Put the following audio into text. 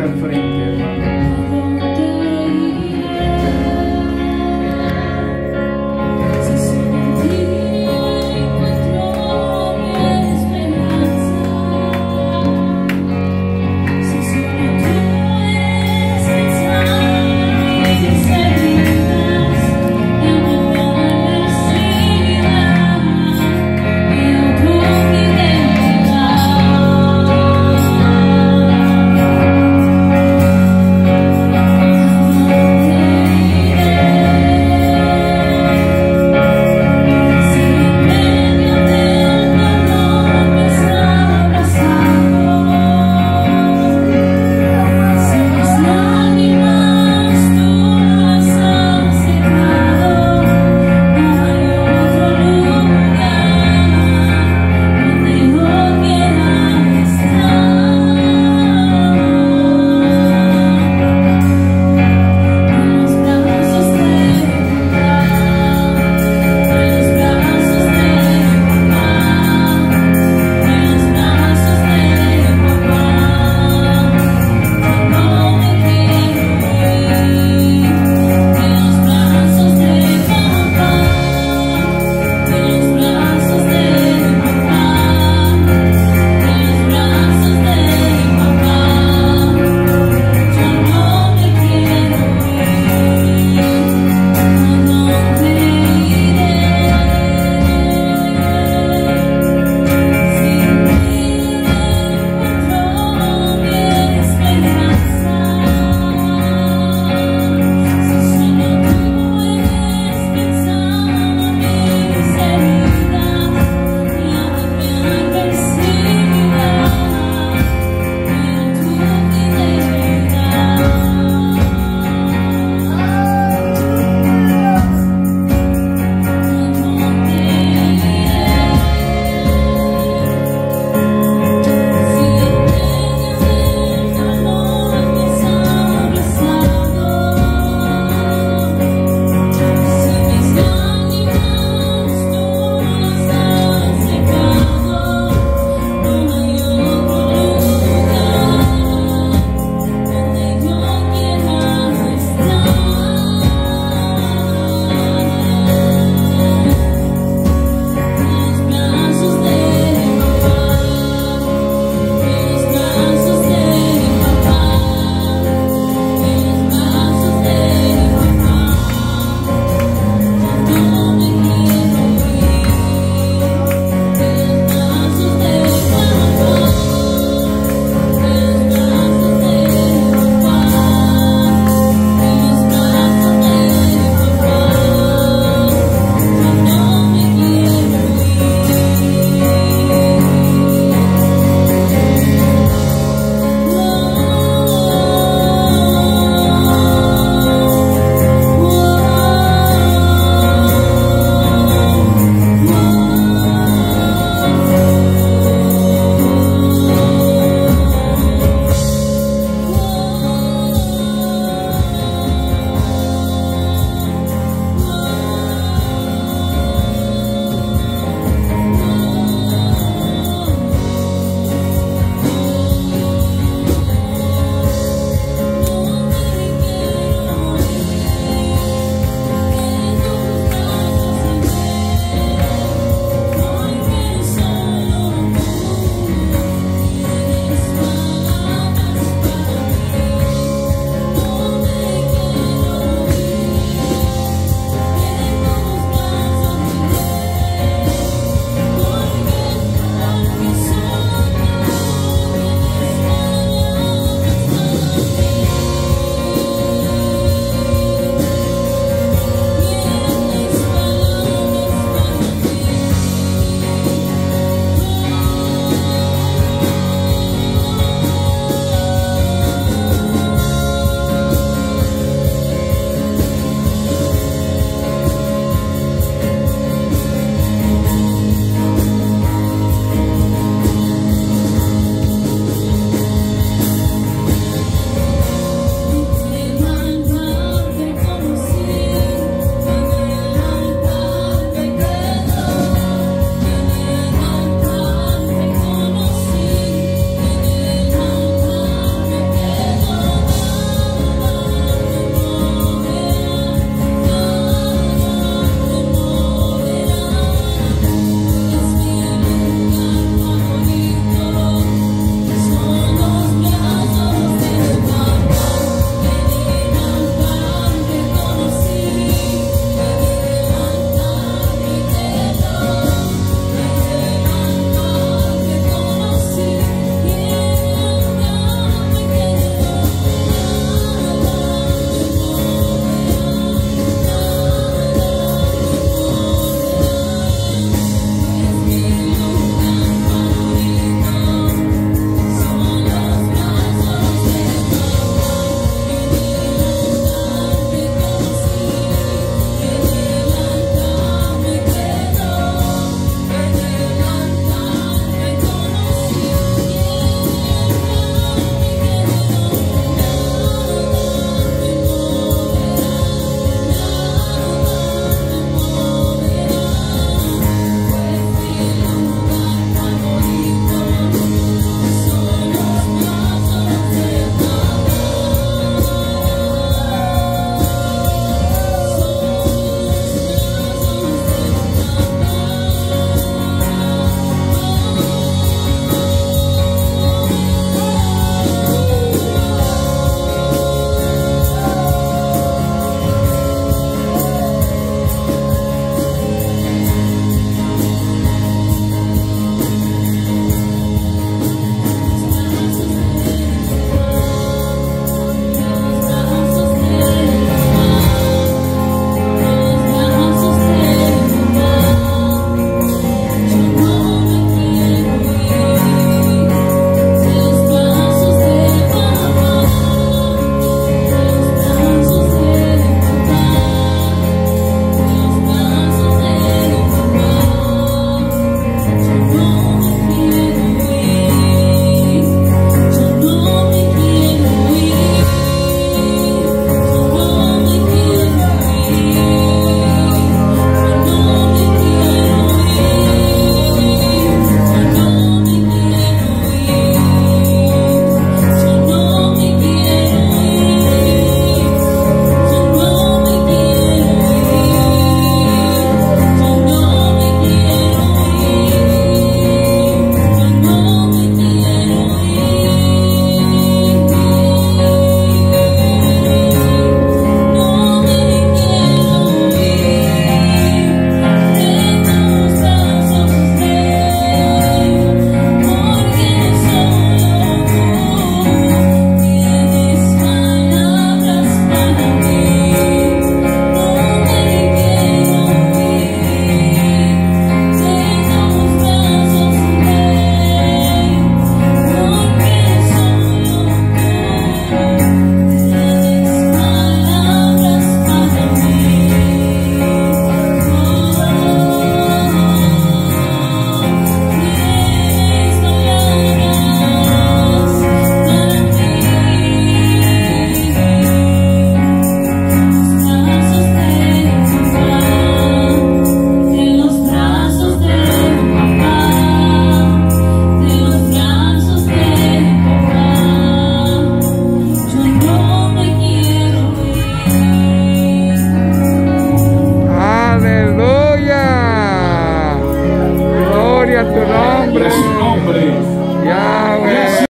referring